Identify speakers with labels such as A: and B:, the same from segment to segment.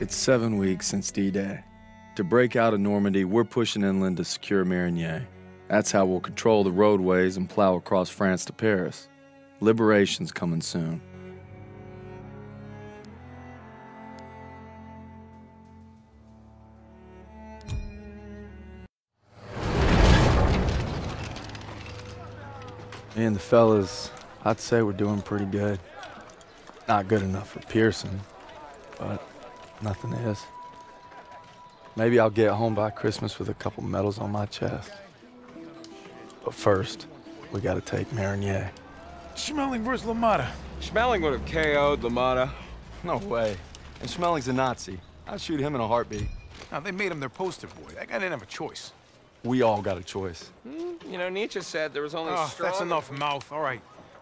A: It's seven weeks since D-Day. To break out of Normandy, we're pushing inland to secure Marigny. That's how we'll control the roadways and plow across France to Paris. Liberation's coming soon. Me and the fellas, I'd say we're doing pretty good. Not good enough for Pierson, but nothing is. Maybe I'll get home by Christmas with a couple medals on my chest. But first, we gotta take Marigny.
B: Schmeling versus LaMotta.
C: Schmeling would have KO'd LaMotta.
A: No way. And Schmeling's a Nazi. I'd shoot him in a heartbeat.
B: Now, they made him their poster boy. That guy didn't have a choice.
A: We all got a choice.
C: Hmm, you know, Nietzsche said there was only ah,
B: Oh,
C: strong...
B: that's enough mouth. All right.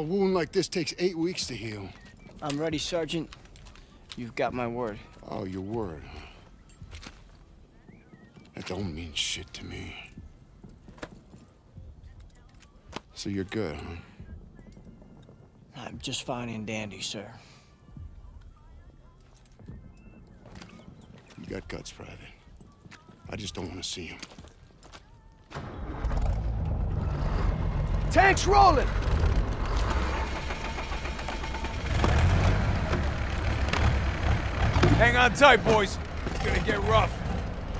D: A wound like this takes eight weeks to heal.
E: I'm ready, Sergeant. You've got my word.
D: Oh, your word, huh? That don't mean shit to me. So you're good, huh?
E: I'm just fine and dandy, sir.
D: You got guts, Private. I just don't want to see them.
F: Tanks rolling! Hang on tight, boys. It's gonna get rough.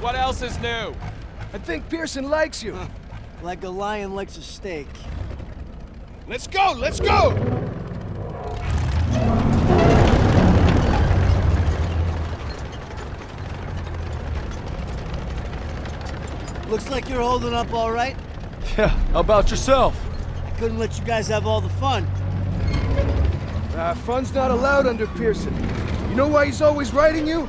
C: What else is new?
F: I think Pierson likes you.
E: Like a lion likes a steak.
D: Let's go! Let's go!
E: Looks like you're holding up all right.
A: Yeah, how about yourself?
E: I couldn't let you guys have all the fun.
F: Uh, fun's not allowed under Pierson. You know why he's always writing you?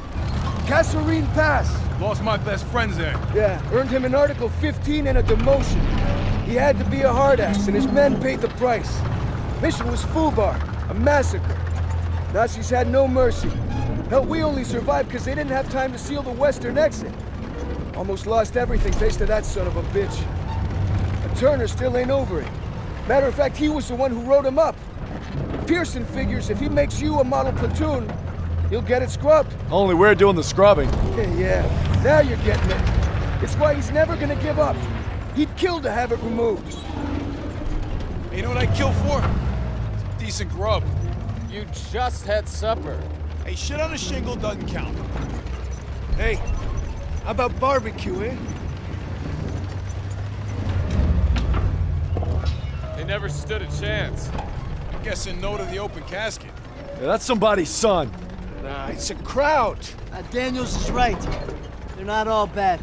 F: Kasserine Pass.
B: Lost my best friends there.
F: Yeah, earned him an Article 15 and a demotion. He had to be a hard ass, and his men paid the price. Mission was Fubar, a massacre. Nazis had no mercy. Hell, we only survived because they didn't have time to seal the western exit. Almost lost everything thanks to that son of a bitch. But Turner still ain't over it. Matter of fact, he was the one who wrote him up. Pierson figures if he makes you a model platoon, he'll get it scrubbed.
A: Only we're doing the scrubbing.
F: yeah, now you're getting it. It's why he's never gonna give up. He'd kill to have it removed.
B: Hey, you know what I'd kill for? Decent grub.
C: You just had supper.
B: Hey, shit on a shingle doesn't count.
F: Hey, how about barbecue, eh?
C: They never stood a chance.
B: I'm guessing no to the open casket.
A: Yeah, that's somebody's son.
F: Nah, it's a Kraut.
E: Uh, Daniels is right. They're not all bad.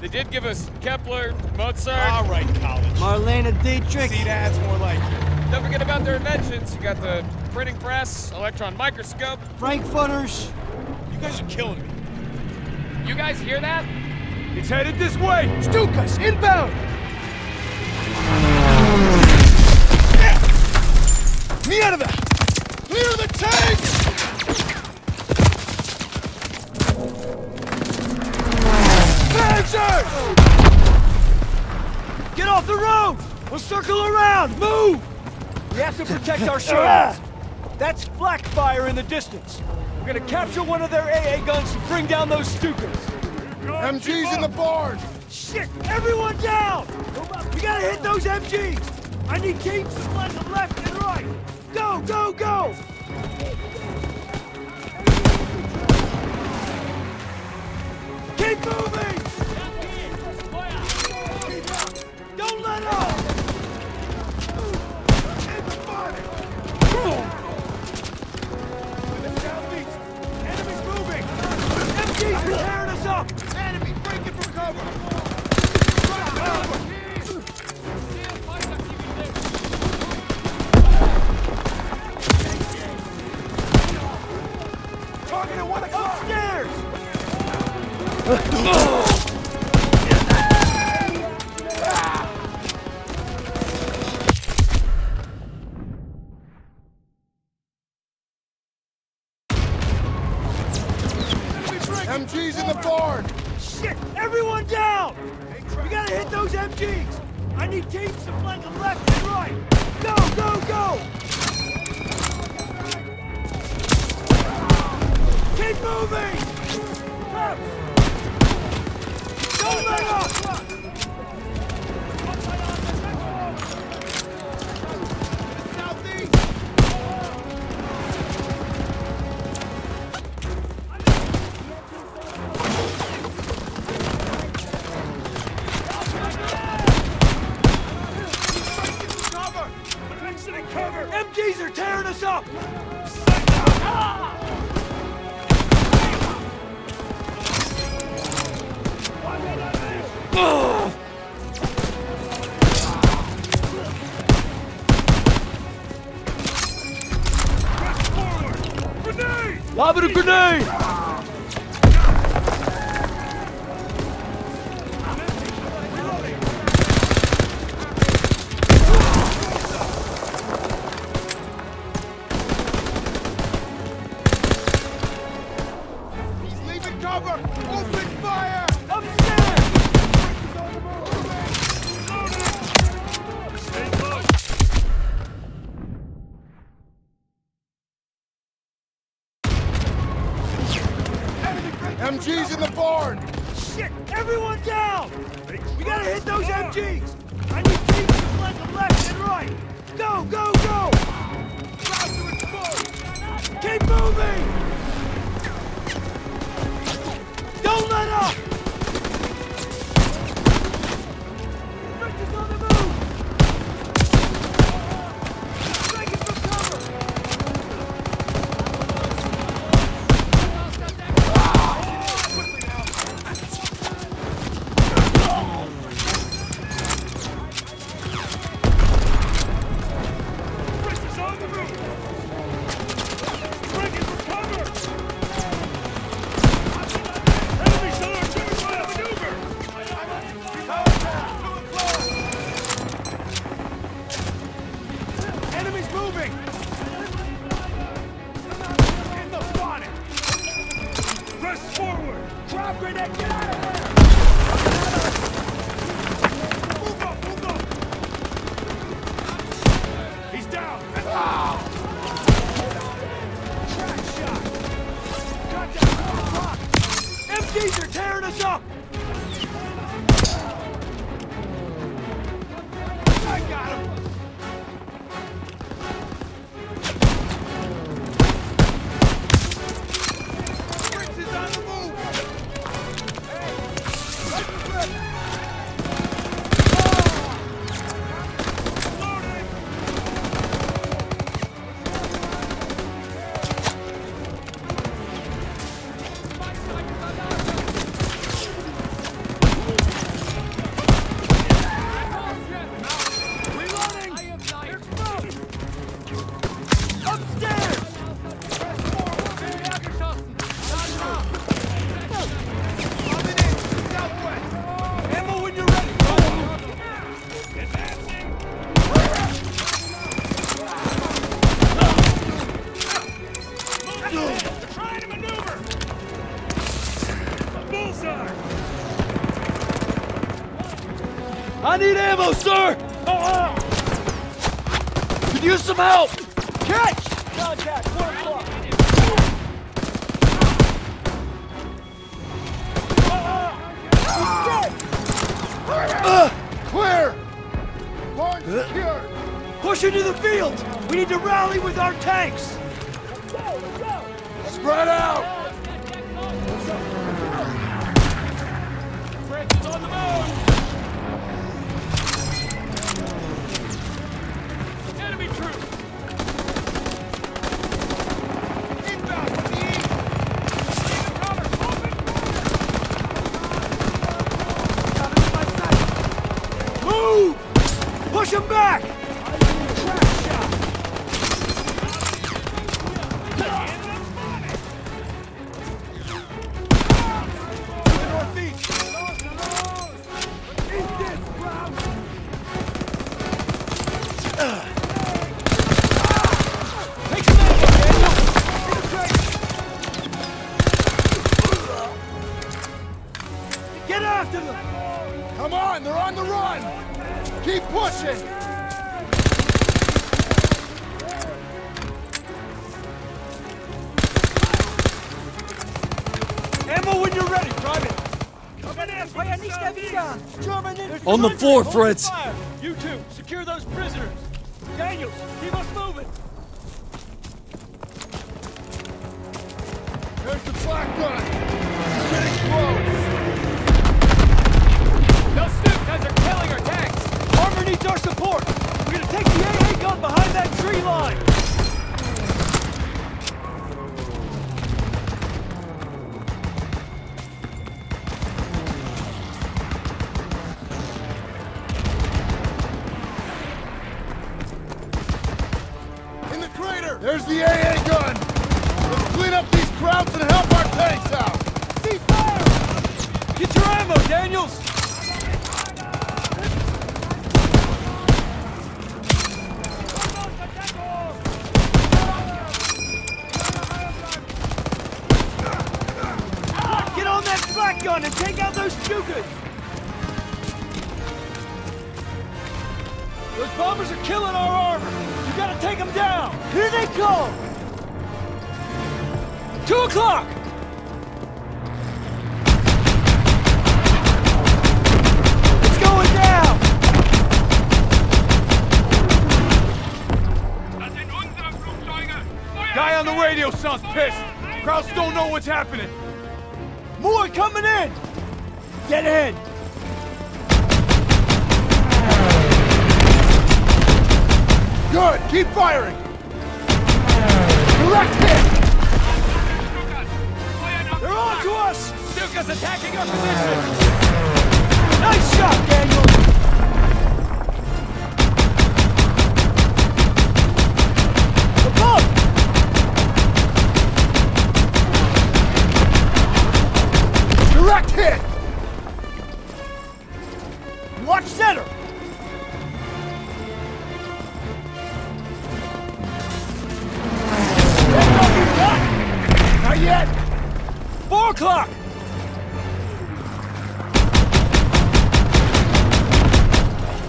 C: They did give us Kepler, Mozart.
B: All right, college.
E: Marlene Dietrich.
B: See, that's more like it.
C: Don't forget about their inventions. You got the printing press, electron microscope.
E: Frankfurters.
B: You guys are killing me.
C: You guys hear that?
F: It's headed this way. Stukas, inbound. Me Mierda! Clear the tanks!
C: Officers! Get off the road! We'll circle around! Move! We have to protect our shoulders. That's flak fire in the distance. We're gonna capture one of their AA guns and bring down those Stukas.
D: MG's in the barn!
C: Shit! Everyone down! We gotta hit those MGs! I need teams to flank them left and right! Go, go, go! Keep moving! Target at one o'clock! Upstairs! up! Lob it a grenade! Everyone down! We gotta hit those MGs! I need teams to flank them left and right! Go, go, go! Keep moving! Don't let up! Moving! In the bonnet! Press forward! Drop grenade! Get out of there! Some help! Catch! Contact, one o'clock.
D: Clear! Secured!
C: Push into the field! We need to rally with our tanks!
D: Spread out!
G: Is on the move! Enemy troops!
C: Get after them!
D: Come on, they're on the run! Keep pushing!
C: Ammo when you're ready, Private! On the floor, Fritz! You two, secure those prisoners! Daniels, keep us moving!
D: There's the flak gun! Getting close!
G: Those Snoop guys are killing our tanks!
C: Armor needs our support! We're gonna take the AA gun behind that tree line!
D: In the crater! There's the AA gun! Let's clean up these Krauts and help our tanks out! See fire!
C: Get your ammo, Daniels!
B: Sounds pissed. Krauts don't know what's happening.
C: More coming in! Get in!
D: Good! Keep firing! Direct hit!
C: They're on to us!
G: Stuka's attacking our position!
C: Nice shot, Daniel!
D: Direct hit!
C: Watch center!
D: Not yet!
C: Four o'clock!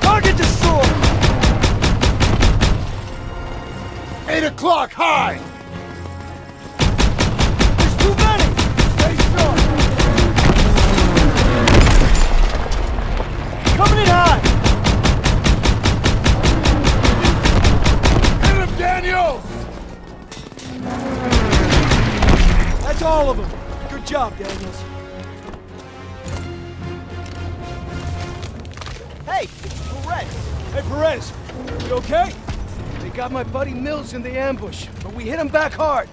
C: Target destroyed!
D: Eight o'clock, high!
C: Got my buddy Mills in the ambush, but we hit him back hard.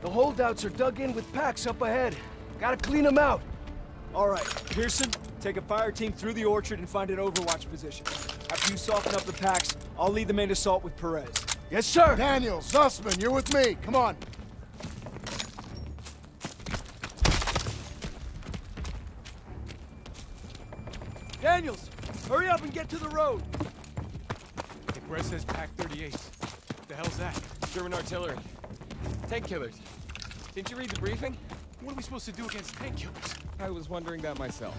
C: The holdouts are dug in with packs up ahead. Gotta clean them out.
F: All right, Pierson, take a fire team through the orchard and find an overwatch position. After you soften up the packs, I'll lead the main assault with Perez.
C: Yes, sir.
D: Daniel, Zussman, you're with me. Come on.
C: Daniels, hurry up and get to the road.
B: Res says Pak 38. The hell's that?
G: German artillery. Tank killers. Didn't you read the briefing?
B: What are we supposed to do against tank killers?
G: I was wondering that myself.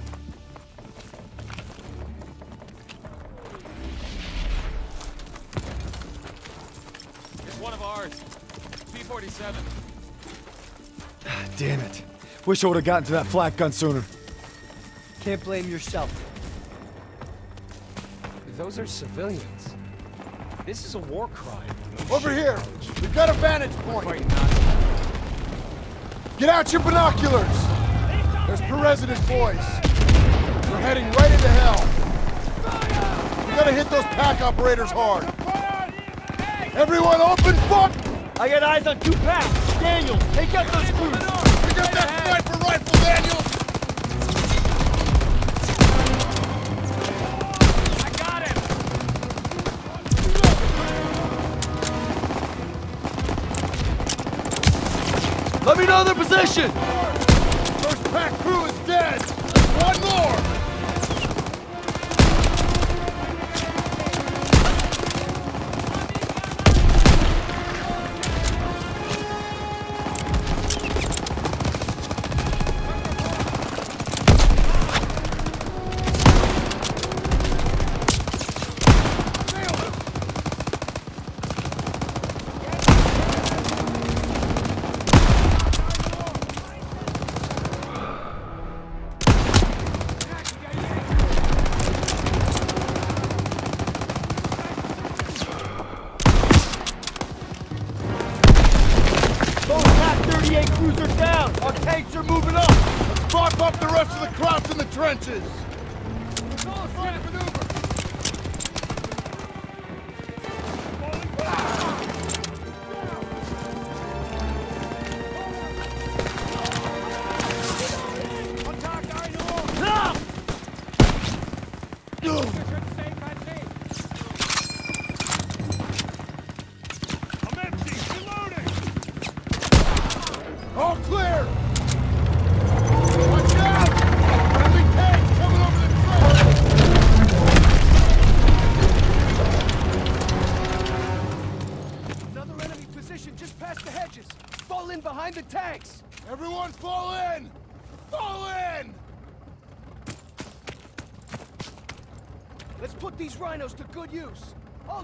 C: It's one of ours. P-47.
H: Damn it. Wish I would have gotten to that flak gun sooner.
E: Can't blame yourself.
G: Those are civilians. This is a war crime.
D: Over here! We've got a vantage point! Get out your binoculars! There's Perez and his boys. We're heading right into hell. We gotta hit those pack operators hard. Everyone open fuck!
E: I got eyes on two packs. Daniel, take out those crews.
D: Pick up that sniper rifle, Daniel!
F: another position.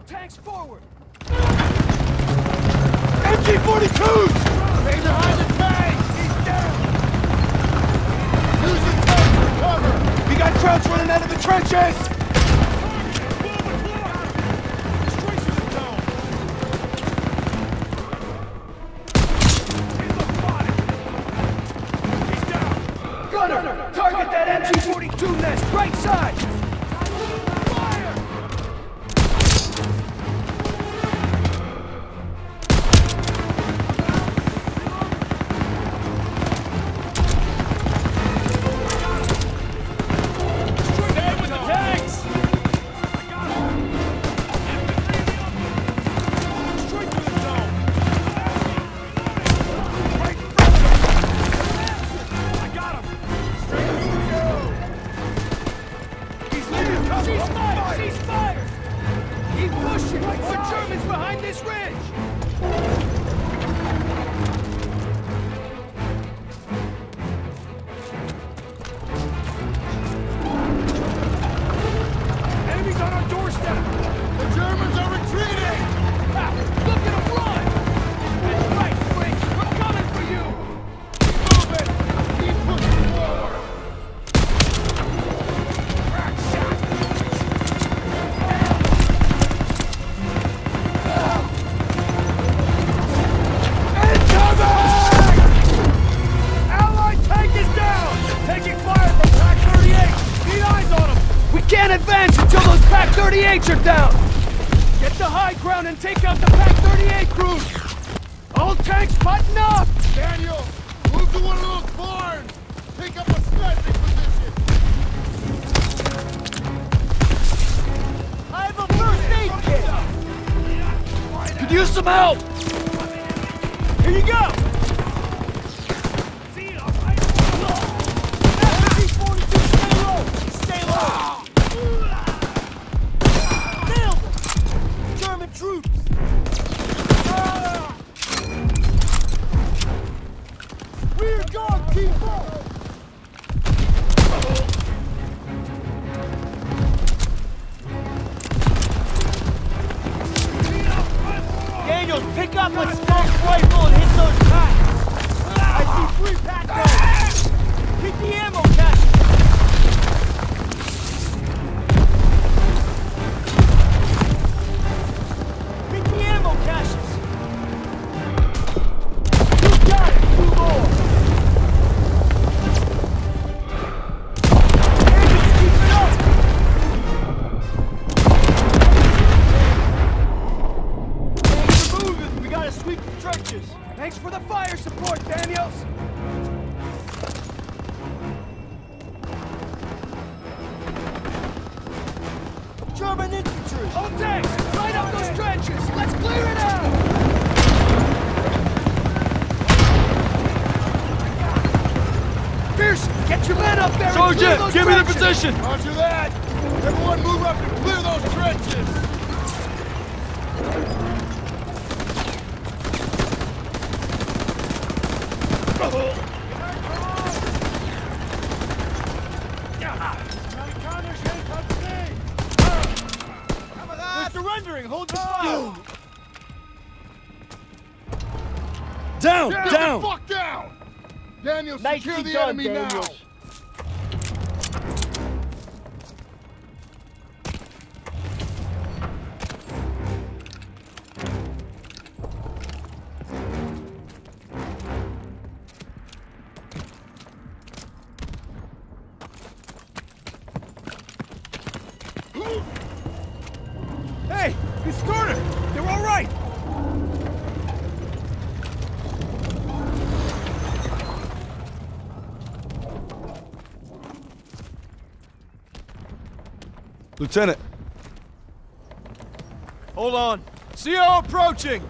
F: tanks! Men up there and clear those trenches!
A: position!
D: Roger that! Everyone move up and clear those trenches!
C: We're surrendering! Hold your fire!
D: Down! Down! The fuck down! Daniel,
C: Nicely
D: secure the
C: done,
D: enemy
C: Daniels.
D: now!
A: Lieutenant,
H: Hold on. CO approaching!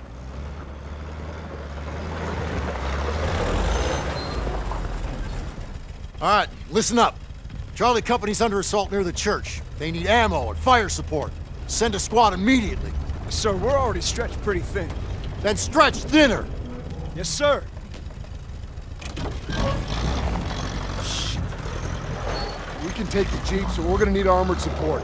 D: All right, listen up. Charlie Company's under assault near the church. They need ammo and fire support. Send a squad immediately.
H: Sir, we're already stretched pretty thin.
D: Then stretch thinner.
H: Yes, sir.
D: We can take the jeep, so we're gonna need armored support.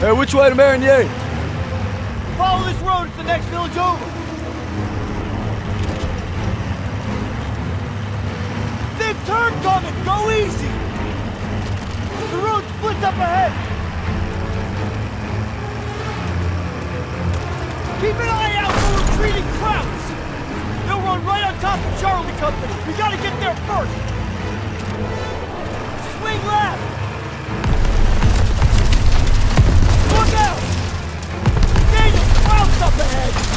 A: Hey, which way to Marigny?
C: Follow this road, it's the next village over! Big turn coming! Go easy! The road splits up ahead! Keep an eye out for retreating Krauts! They'll run right on top of Charlie Company! We gotta get there first! Swing left! Daniel, up!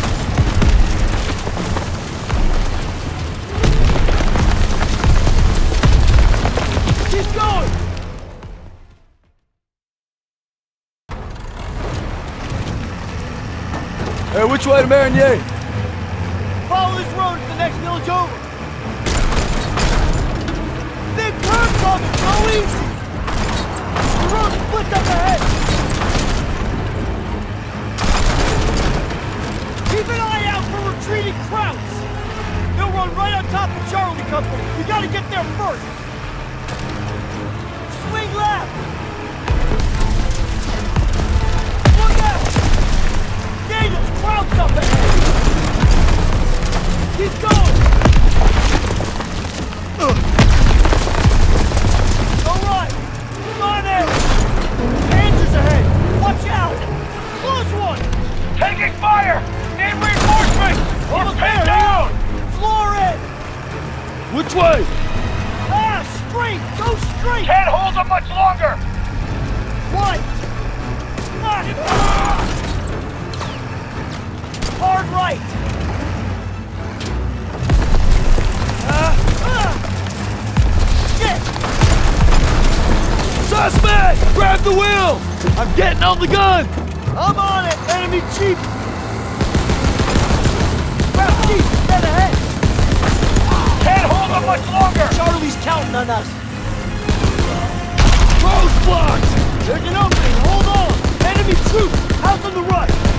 A: Hey, which way to Marigny?
C: Follow this road, it's the next village over. Big turn coming, go easy. The road splits up ahead. Keep an eye out for retreating Krauts. They'll run right on top of Charlie Company. We gotta get there first. Swing left. Look out! Daniels, Krauts up ahead. Keep going! All right! Come on in! Panzers ahead! Watch out! Close one!
I: Taking fire! Need reinforcements! We're pinned down!
C: Floor in!
A: Which way?
C: Ah, straight! Go straight!
I: Can't hold them much longer!
C: Right! Ah. Hard right! Ah, ah.
A: Suspect! Grab the wheel! I'm getting on the gun!
C: I'm on it! Enemy jeep! Can't
J: hold much longer!
C: Charlie's counting on us! There's an opening, hold on! Enemy troops, House on the right!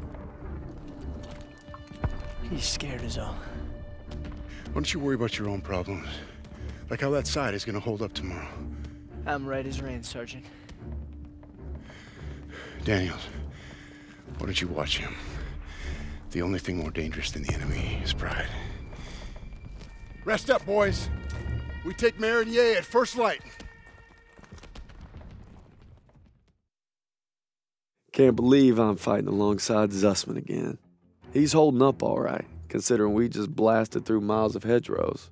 E: He's scared as all.
D: Why don't you worry about your own problems? Like how that side is gonna hold up tomorrow.
E: I'm right as rain, Sergeant.
D: Daniels, why don't you watch him? The only thing more dangerous than the enemy is pride. Rest up, boys. We take Marigny at first light.
A: Can't believe I'm fighting alongside Zussman again. He's holding up all right, considering we just blasted through miles of hedgerows.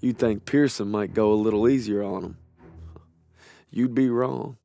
A: You'd think Pierson might go a little easier on him. You'd be wrong.